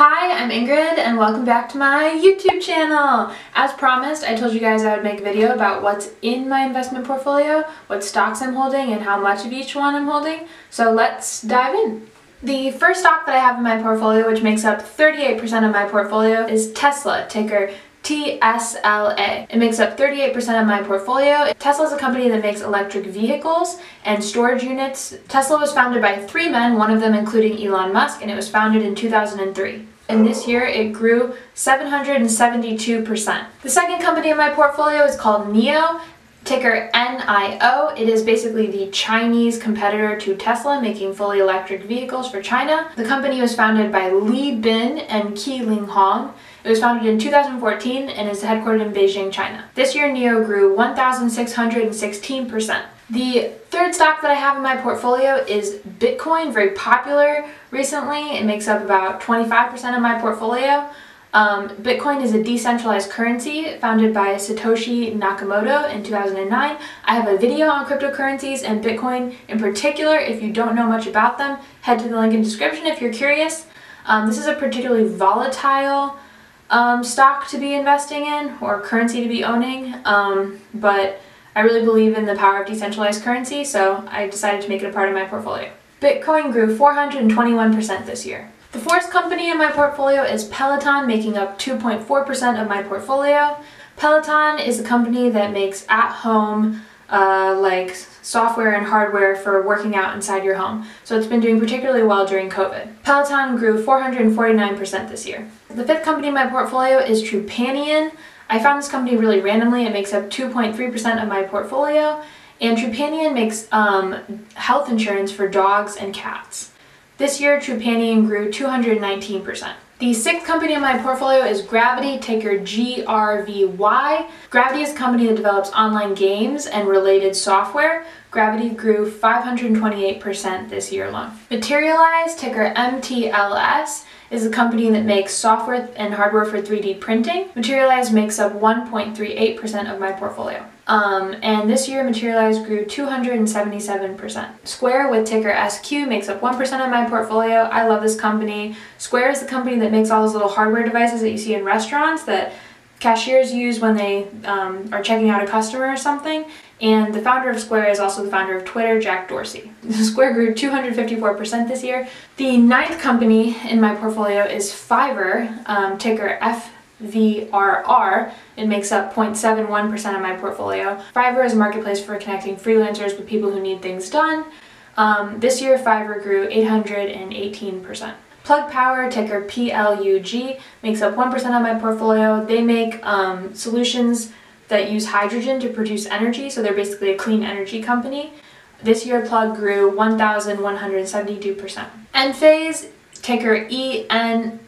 Hi, I'm Ingrid and welcome back to my YouTube channel. As promised, I told you guys I would make a video about what's in my investment portfolio, what stocks I'm holding, and how much of each one I'm holding. So let's dive in. The first stock that I have in my portfolio, which makes up 38% of my portfolio, is Tesla, ticker TSLA. It makes up 38% of my portfolio. Tesla is a company that makes electric vehicles and storage units. Tesla was founded by three men, one of them including Elon Musk, and it was founded in 2003. And this year it grew 772%. The second company in my portfolio is called NIO ticker NIO. It is basically the Chinese competitor to Tesla, making fully electric vehicles for China. The company was founded by Li Bin and Qin Lihong. It was founded in 2014 and is headquartered in Beijing, China. This year, NIO grew 1,616%. The third stock that I have in my portfolio is Bitcoin, very popular recently. It makes up about 25% of my portfolio. Um, Bitcoin is a decentralized currency founded by Satoshi Nakamoto in 2009. I have a video on cryptocurrencies and Bitcoin in particular. If you don't know much about them, head to the link in description if you're curious. Um, this is a particularly volatile um, stock to be investing in or currency to be owning, um, but I really believe in the power of decentralized currency, so I decided to make it a part of my portfolio. Bitcoin grew 421% this year. The fourth company in my portfolio is Peloton, making up 2.4% of my portfolio. Peloton is a company that makes at-home uh, like software and hardware for working out inside your home. So it's been doing particularly well during COVID. Peloton grew 449% this year. The fifth company in my portfolio is Trupanion. I found this company really randomly. It makes up 2.3% of my portfolio. And Trupanion makes um, health insurance for dogs and cats. This year, Trupanion grew 219%. The sixth company in my portfolio is Gravity, ticker GRVY. Gravity is a company that develops online games and related software. Gravity grew 528% this year alone. Materialise, ticker MTLS, is a company that makes software and hardware for 3D printing. Materialise makes up 1.38% of my portfolio. Um, and this year, Materialise grew 277%. Square with ticker SQ makes up 1% of my portfolio. I love this company. Square is the company that makes all those little hardware devices that you see in restaurants that cashiers use when they um, are checking out a customer or something. And the founder of Square is also the founder of Twitter, Jack Dorsey. Square grew 254% this year. The ninth company in my portfolio is Fiverr, um, ticker FVRR. It makes up 0.71% of my portfolio. Fiverr is a marketplace for connecting freelancers with people who need things done. Um, this year, Fiverr grew 818%. Plug Power, ticker PLUG, makes up 1% of my portfolio. They make um, solutions that use hydrogen to produce energy, so they're basically a clean energy company. This year, Plug grew 1,172%. Enphase, ticker ENPH,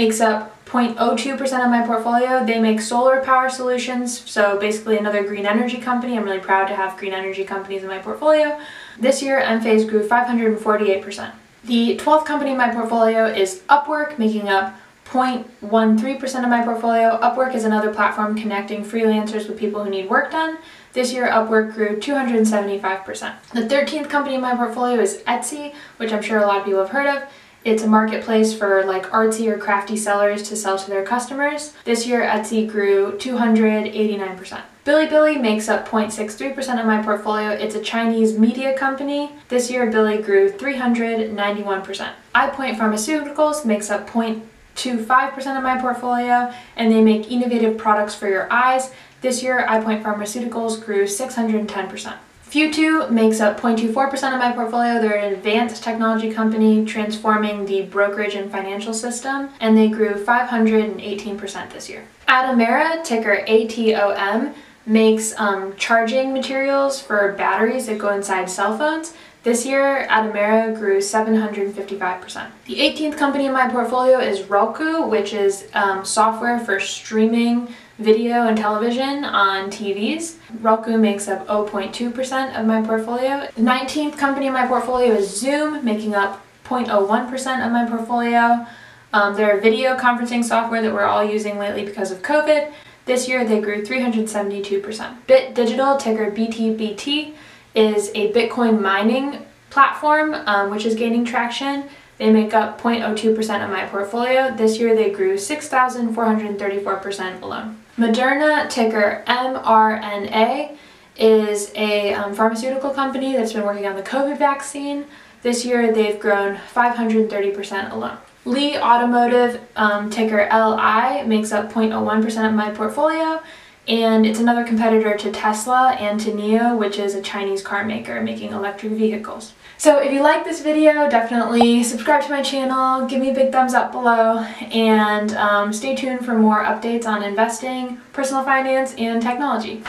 makes up 0.02% of my portfolio. They make solar power solutions, so basically another green energy company. I'm really proud to have green energy companies in my portfolio. This year, Enphase grew 548%. The 12th company in my portfolio is Upwork, making up 0.13% of my portfolio. Upwork is another platform connecting freelancers with people who need work done. This year, Upwork grew 275%. The 13th company in my portfolio is Etsy, which I'm sure a lot of people have heard of. It's a marketplace for like artsy or crafty sellers to sell to their customers. This year, Etsy grew 289%. Bilibili makes up 0.63% of my portfolio. It's a Chinese media company. This year, Billy grew 391%. EyePoint Pharmaceuticals makes up 0.25% of my portfolio, and they make innovative products for your eyes. This year, EyePoint Pharmaceuticals grew 610%. Futu makes up 0.24% of my portfolio. They're an advanced technology company transforming the brokerage and financial system, and they grew 518% this year. Atomera, ticker ATOM, makes um, charging materials for batteries that go inside cell phones. This year, Atomera grew 755%. The 18th company in my portfolio is Roku, which is um, software for streaming video and television on TVs. Roku makes up 0.2% of my portfolio. The 19th company in my portfolio is Zoom, making up 0.01% of my portfolio. Um, they're a video conferencing software that we're all using lately because of COVID. This year they grew 372%. Bit Digital, ticker BTBT, is a Bitcoin mining platform um, which is gaining traction. They make up 0.02% of my portfolio. This year they grew 6,434% alone. Moderna, ticker mRNA, is a um, pharmaceutical company that's been working on the COVID vaccine. This year they've grown 530% alone. Li Automotive, um, ticker LI, makes up 0.01% of my portfolio and it's another competitor to Tesla and to NIO, which is a Chinese car maker making electric vehicles. So if you like this video, definitely subscribe to my channel, give me a big thumbs up below, and um, stay tuned for more updates on investing, personal finance, and technology.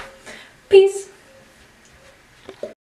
Peace!